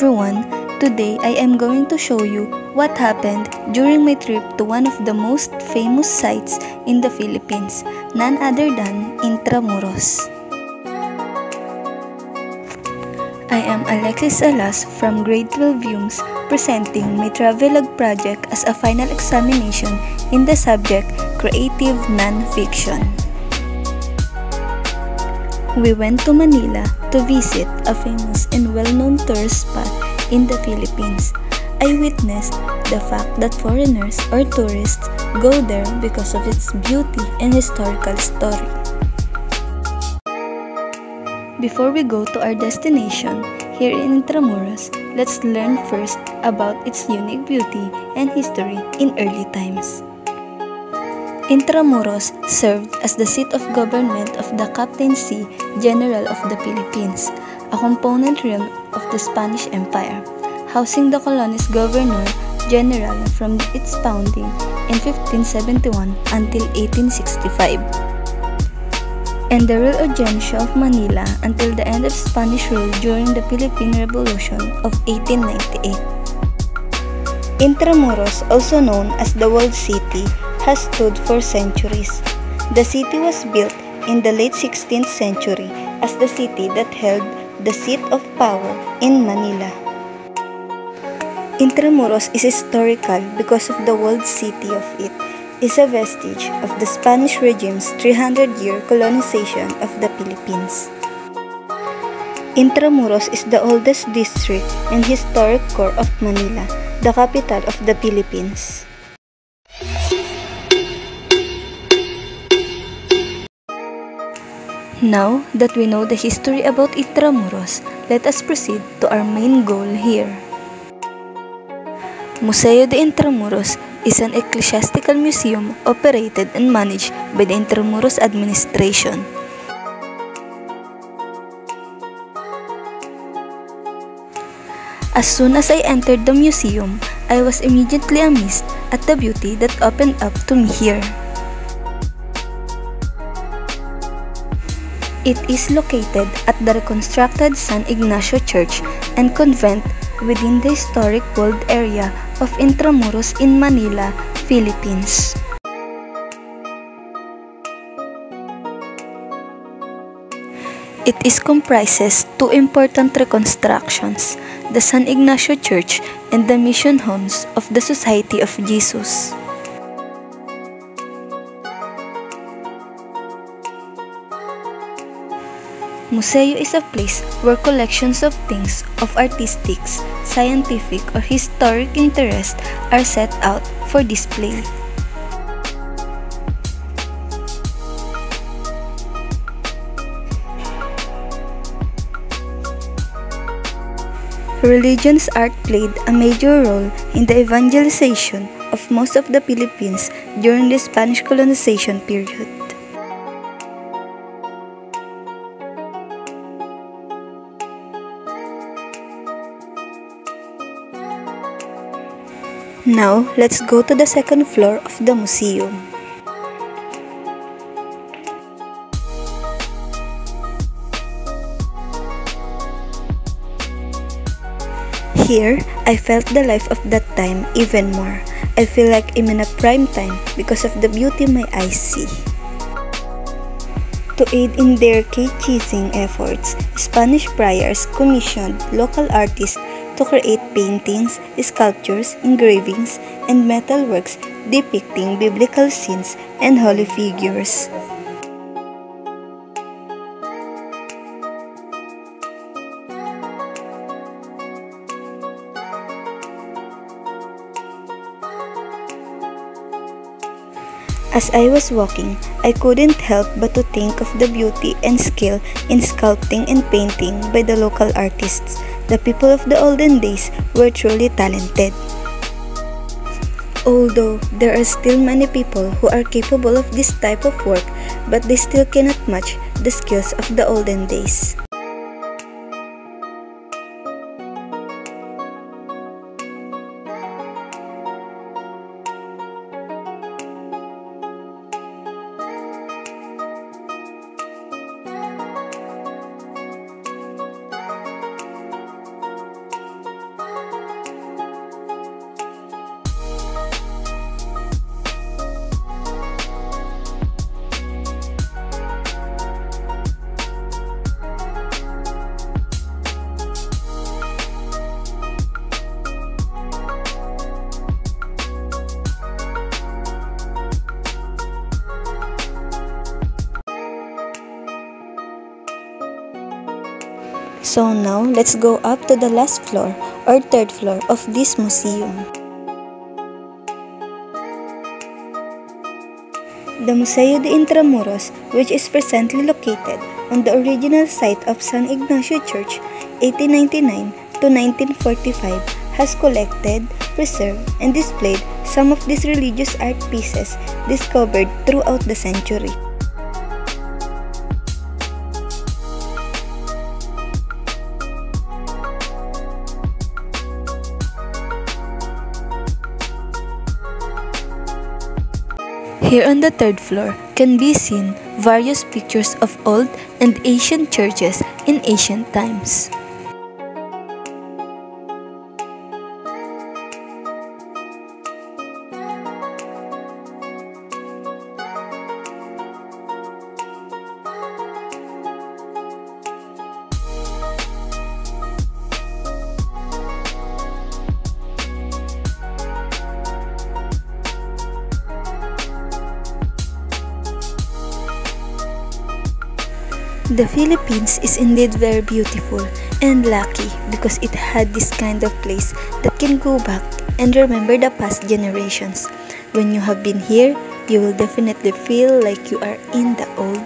everyone! Today I am going to show you what happened during my trip to one of the most famous sites in the Philippines, none other than Intramuros. I am Alexis Alas from Grade 12 Yums presenting my travelogue project as a final examination in the subject Creative Nonfiction. We went to Manila to visit a famous and well-known tourist spot in the Philippines. I witnessed the fact that foreigners or tourists go there because of its beauty and historical story. Before we go to our destination, here in Intramuros, let's learn first about its unique beauty and history in early times. Intramuros served as the seat of government of the Captaincy General of the Philippines, a component realm of the Spanish Empire, housing the colony's governor general from its founding in 1571 until 1865, and the real audiencia of Manila until the end of Spanish rule during the Philippine Revolution of 1898. Intramuros, also known as the Walled City, has stood for centuries. The city was built in the late 16th century as the city that held the seat of power in Manila. Intramuros is historical because of the walled city of it is a vestige of the Spanish regime's 300-year colonization of the Philippines. Intramuros is the oldest district and historic core of Manila, the capital of the Philippines. Now that we know the history about Intramuros, let us proceed to our main goal here. Museo de Intramuros is an ecclesiastical museum operated and managed by the Intramuros administration. As soon as I entered the museum, I was immediately amazed at the beauty that opened up to me here. It is located at the reconstructed San Ignacio Church and Convent within the historic walled area of Intramuros in Manila, Philippines. It is comprises two important reconstructions, the San Ignacio Church and the mission homes of the Society of Jesus. Museo is a place where collections of things of artistic, scientific, or historic interest are set out for display. Religion's art played a major role in the evangelization of most of the Philippines during the Spanish colonization period. Now, let's go to the second floor of the museum. Here, I felt the life of that time even more. I feel like I'm in a prime time because of the beauty my eyes see. To aid in their catechizing efforts, Spanish friars commissioned local artists to create paintings, sculptures, engravings, and metalworks depicting biblical scenes and holy figures. As I was walking, I couldn't help but to think of the beauty and skill in sculpting and painting by the local artists the people of the olden days were truly talented. Although there are still many people who are capable of this type of work, but they still cannot match the skills of the olden days. So now, let's go up to the last floor or third floor of this museum. The Museo de Intramuros, which is presently located on the original site of San Ignacio Church, 1899 to 1945, has collected, preserved, and displayed some of these religious art pieces discovered throughout the century. Here on the third floor can be seen various pictures of old and ancient churches in ancient times. The Philippines is indeed very beautiful and lucky because it had this kind of place that can go back and remember the past generations. When you have been here, you will definitely feel like you are in the old